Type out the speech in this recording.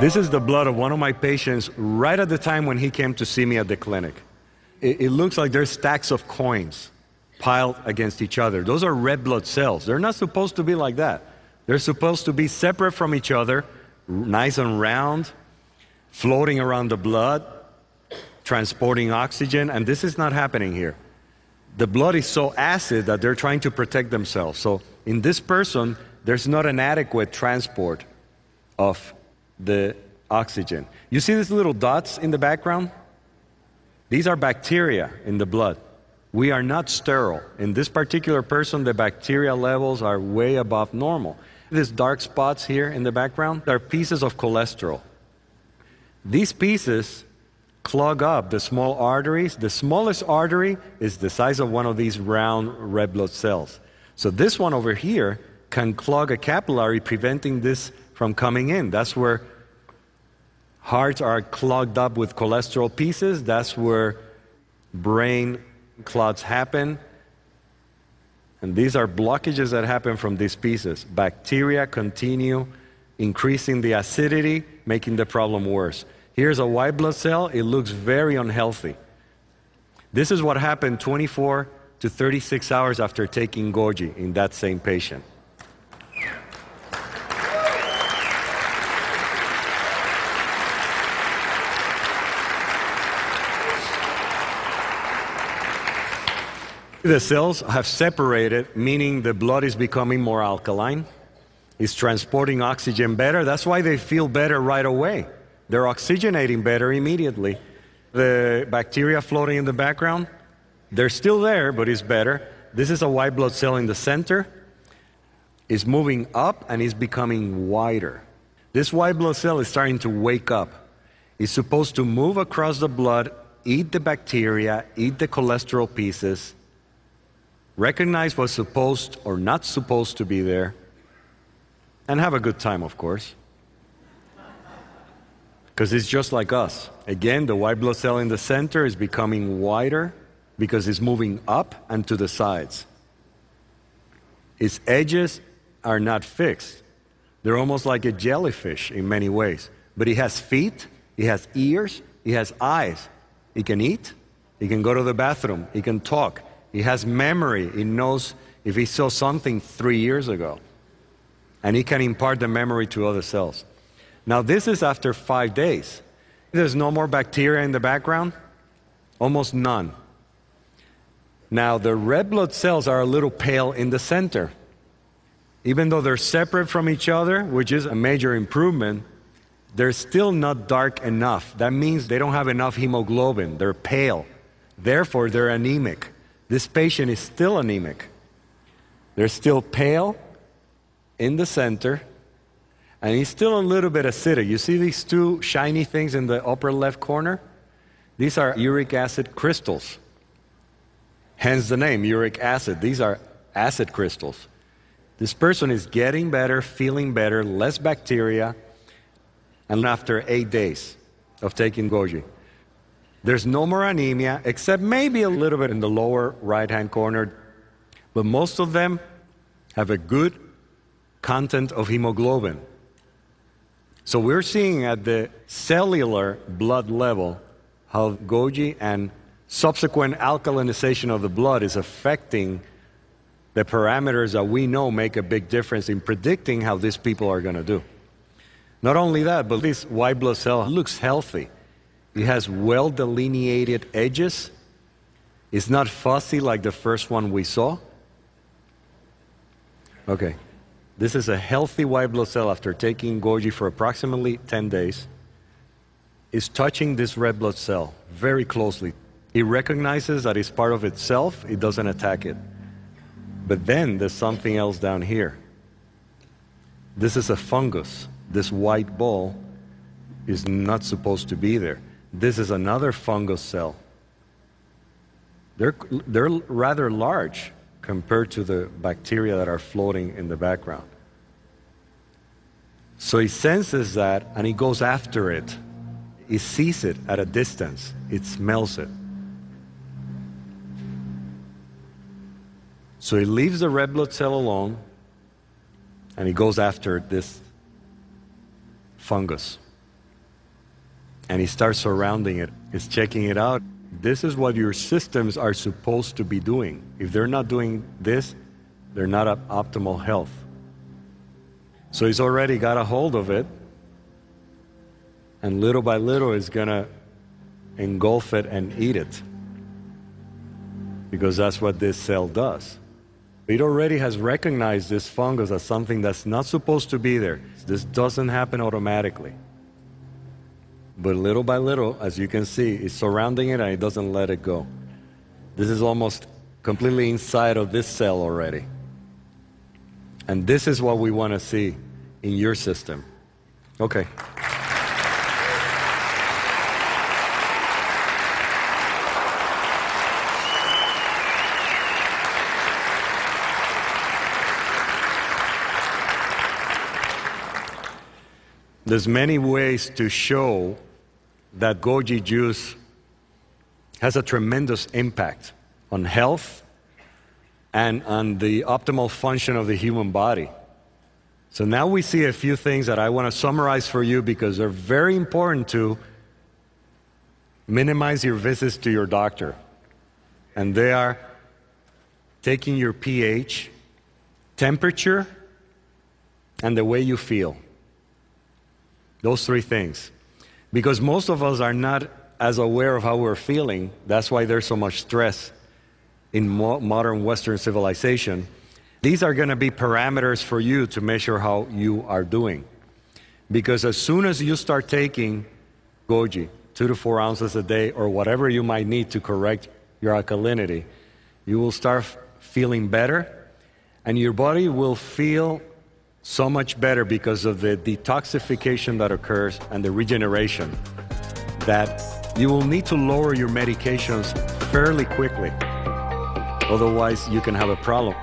This is the blood of one of my patients right at the time when he came to see me at the clinic. It, it looks like there's stacks of coins piled against each other. Those are red blood cells. They're not supposed to be like that. They're supposed to be separate from each other, nice and round, floating around the blood, transporting oxygen, and this is not happening here. The blood is so acid that they're trying to protect themselves. So in this person, there's not an adequate transport of the oxygen. You see these little dots in the background? These are bacteria in the blood. We are not sterile. In this particular person, the bacteria levels are way above normal. These dark spots here in the background are pieces of cholesterol. These pieces clog up the small arteries. The smallest artery is the size of one of these round red blood cells. So this one over here can clog a capillary, preventing this from coming in. That's where hearts are clogged up with cholesterol pieces. That's where brain clots happen. And these are blockages that happen from these pieces. Bacteria continue increasing the acidity, making the problem worse. Here's a white blood cell. It looks very unhealthy. This is what happened 24 to 36 hours after taking Goji in that same patient. The cells have separated, meaning the blood is becoming more alkaline. It's transporting oxygen better. That's why they feel better right away. They're oxygenating better immediately. The bacteria floating in the background, they're still there, but it's better. This is a white blood cell in the center. It's moving up and it's becoming wider. This white blood cell is starting to wake up. It's supposed to move across the blood, eat the bacteria, eat the cholesterol pieces, recognize what's supposed or not supposed to be there, and have a good time, of course because it's just like us. Again, the white blood cell in the center is becoming wider because it's moving up and to the sides. Its edges are not fixed. They're almost like a jellyfish in many ways. But it has feet, it has ears, it has eyes. It can eat, it can go to the bathroom, it can talk, it has memory. It knows if he saw something three years ago. And it can impart the memory to other cells. Now, this is after five days. There's no more bacteria in the background, almost none. Now, the red blood cells are a little pale in the center. Even though they're separate from each other, which is a major improvement, they're still not dark enough. That means they don't have enough hemoglobin. They're pale. Therefore, they're anemic. This patient is still anemic. They're still pale in the center, and he's still a little bit acidic. You see these two shiny things in the upper left corner? These are uric acid crystals. Hence the name, uric acid. These are acid crystals. This person is getting better, feeling better, less bacteria, and after eight days of taking Goji. There's no more anemia, except maybe a little bit in the lower right hand corner, but most of them have a good content of hemoglobin. So we're seeing at the cellular blood level how Goji and subsequent alkalinization of the blood is affecting the parameters that we know make a big difference in predicting how these people are going to do. Not only that, but this white blood cell looks healthy. It has well delineated edges. It's not fussy like the first one we saw. Okay. This is a healthy white blood cell after taking Goji for approximately 10 days. It's touching this red blood cell very closely. It recognizes that it's part of itself, it doesn't attack it. But then there's something else down here. This is a fungus. This white ball is not supposed to be there. This is another fungus cell. They're, they're rather large compared to the bacteria that are floating in the background. So he senses that and he goes after it. He sees it at a distance, it smells it. So he leaves the red blood cell alone and he goes after this fungus. And he starts surrounding it. He's checking it out. This is what your systems are supposed to be doing. If they're not doing this, they're not at optimal health. So he's already got a hold of it, and little by little is going to engulf it and eat it. Because that's what this cell does. It already has recognized this fungus as something that's not supposed to be there. This doesn't happen automatically. But little by little, as you can see, it's surrounding it and it doesn't let it go. This is almost completely inside of this cell already. And this is what we want to see in your system. Okay. There's many ways to show that goji juice has a tremendous impact on health and on the optimal function of the human body. So now we see a few things that I want to summarize for you because they're very important to minimize your visits to your doctor. And they are taking your pH, temperature, and the way you feel. Those three things. Because most of us are not as aware of how we're feeling. That's why there's so much stress in mo- modern Western civilization. These are going to be parameters for you to measure how you are doing. Because as soon as you start taking goji, two to four ounces a day, or whatever you might need to correct your alkalinity, you will start feeling better, and your body will feel so much better because of the detoxification that occurs and the regeneration that you will need to lower your medications fairly quickly. Otherwise, you can have a problem.